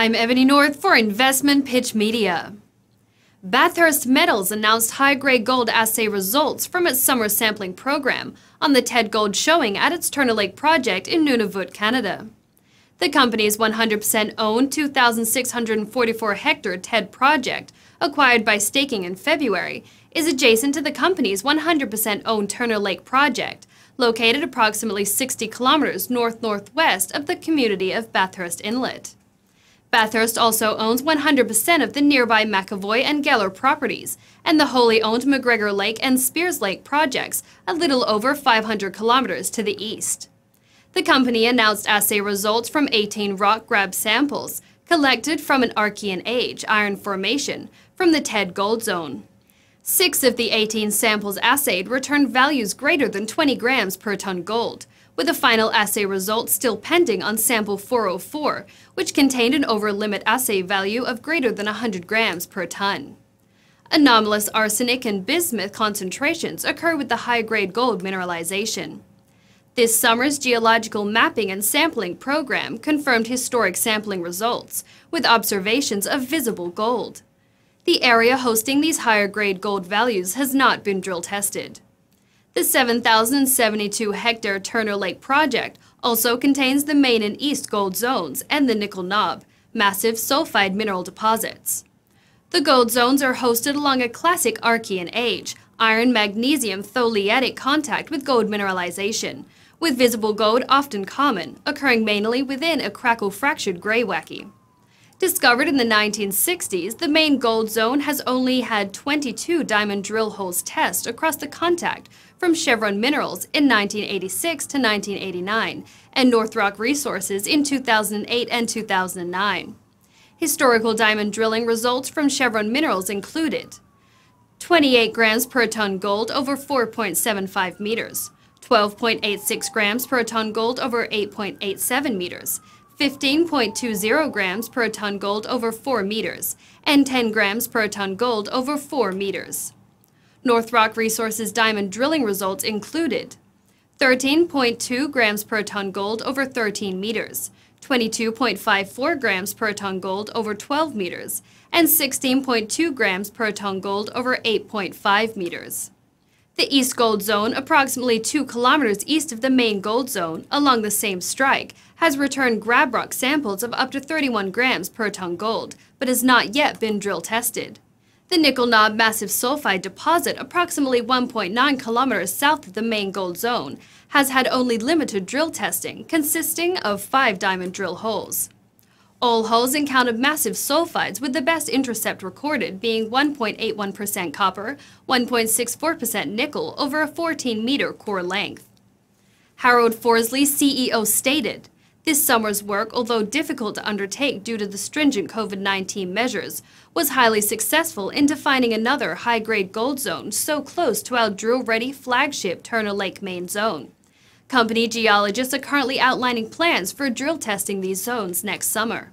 I'm Ebony North for Investment Pitch Media. Bathurst Metals announced high-grade gold assay results from its summer sampling program on the TED Gold showing at its Turner Lake project in Nunavut, Canada. The company's 100% owned 2,644 hectare TED project, acquired by staking in February, is adjacent to the company's 100% owned Turner Lake project, located approximately 60 kilometers north-northwest of the community of Bathurst Inlet. Bathurst also owns 100% of the nearby McAvoy and Geller properties and the wholly owned McGregor Lake and Spears Lake projects a little over 500 kilometers to the east. The company announced assay results from 18 rock grab samples collected from an Archean age iron formation from the TED Gold Zone. Six of the 18 samples assayed returned values greater than 20 grams per ton gold, with the final assay results still pending on sample 404, which contained an over-limit assay value of greater than 100 grams per ton. Anomalous arsenic and bismuth concentrations occur with the high-grade gold mineralization. This summer's geological mapping and sampling program confirmed historic sampling results, with observations of visible gold. The area hosting these higher grade gold values has not been drill tested. The 7,072 hectare Turner Lake project also contains the main and east gold zones and the nickel knob, massive sulfide mineral deposits. The gold zones are hosted along a classic Archean age, iron magnesium tholeiitic contact with gold mineralization, with visible gold often common, occurring mainly within a crackle fractured greywacke. Discovered in the 1960s, the main gold zone has only had 22 diamond drill holes test across the contact from Chevron Minerals in 1986 to 1989 and North Rock Resources in 2008 and 2009. Historical diamond drilling results from Chevron Minerals included 28 grams per ton gold over 4.75 meters, 12.86 grams per ton gold over 8.87 meters, 15.20 grams per ton gold over 4 meters, and 10 grams per ton gold over 4 meters. North Rock Resources diamond drilling results included 13.2 grams per ton gold over 13 meters, 22.54 grams per ton gold over 12 meters, and 16.2 grams per ton gold over 8.5 meters. The East Gold Zone, approximately 2 kilometers east of the main gold zone, along the same strike, has returned grab rock samples of up to 31 grams per ton gold, but has not yet been drill tested. The Nickel Knob massive sulfide deposit, approximately 1.9 kilometers south of the main gold zone, has had only limited drill testing, consisting of five diamond drill holes. All holes encountered massive sulfides with the best intercept recorded being 1.81% copper, 1.64% nickel over a 14 meter core length. Harold Forzley, CEO, stated, this summer's work, although difficult to undertake due to the stringent COVID-19 measures, was highly successful in defining another high-grade gold zone so close to our drill-ready flagship Turner Lake main zone. Company geologists are currently outlining plans for drill testing these zones next summer.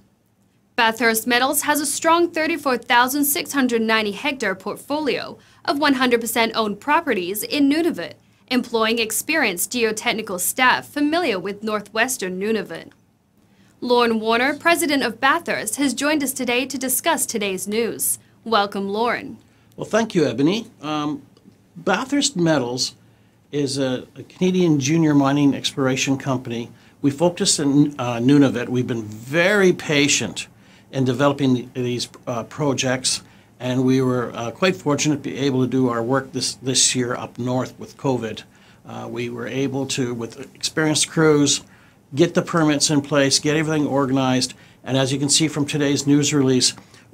Bathurst Metals has a strong 34,690 hectare portfolio of 100% owned properties in Nunavut, employing experienced geotechnical staff familiar with northwestern Nunavut. Lorne Warner, president of Bathurst, has joined us today to discuss today's news. Welcome, Lauren. Well, thank you, Ebony. Um, Bathurst Metals is a, a, Canadian junior mining exploration company. We focus in uh, Nunavut. We've been very patient in developing these uh, projects, and we were uh, quite fortunate to be able to do our work this, this year up north with COVID. Uh, we were able to, with experienced crews, get the permits in place, get everything organized, and as you can see from today's news release,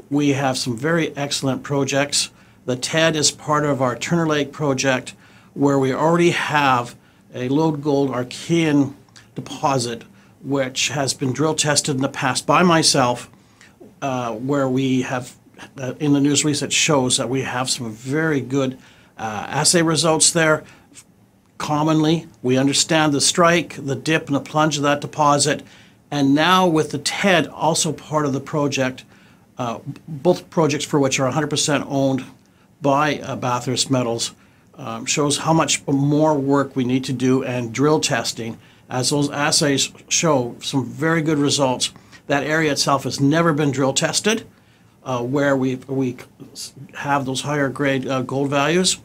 we have some very excellent projects. The TED is part of our Turner Lake project where we already have a lode gold Archean deposit, which has been drill tested in the past by myself, uh, where we have, uh, in the news release, it shows that we have some very good uh, assay results there. Commonly, we understand the strike, the dip, and the plunge of that deposit. And now, with the TED also part of the project, uh, both projects for which are 100% owned by uh, Bathurst Metals, um, shows how much more work we need to do and drill testing as those assays show some very good results That area itself has never been drill tested, uh, where we we have those higher grade uh, gold values,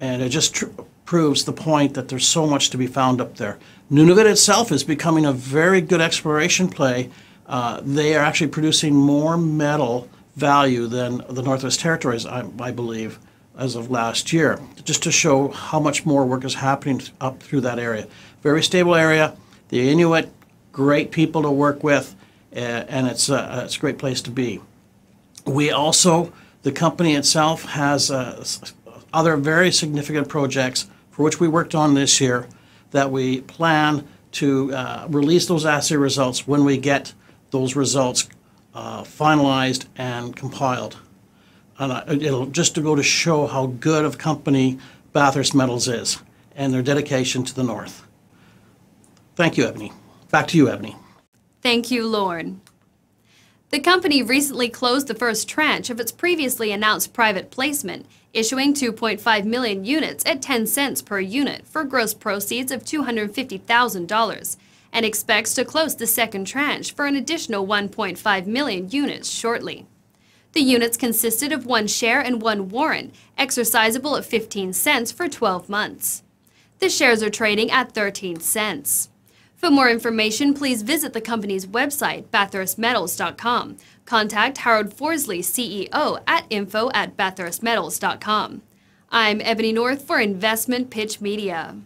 and it just proves the point that there's so much to be found up there. Nunavut itself is becoming a very good exploration play. Uh, they are actually producing more metal value than the Northwest Territories, I, I believe, as of last year, just to show how much more work is happening up through that area. Very stable area. The Inuit, great people to work with, and it's a, it's a great place to be. We also, the company itself has uh, other very significant projects for which we worked on this year that we plan to uh, release those assay results when we get those results uh, finalized and compiled. And I, it'll just to go to show how good of company Bathurst Metals is and their dedication to the North. Thank you, Ebony. Back to you, Ebony. Thank you, Lorne. The company recently closed the first tranche of its previously announced private placement, issuing 2.5 million units at 10 cents per unit for gross proceeds of $250,000, and expects to close the second tranche for an additional 1.5 million units shortly. The units consisted of one share and one warrant, exercisable at 15 cents for 12 months. The shares are trading at 13 cents. For more information, please visit the company's website, bathurstmetals.com. Contact Harold Forzley, CEO, at info at bathurstmetals.com. I'm Ebony North for Investment Pitch Media.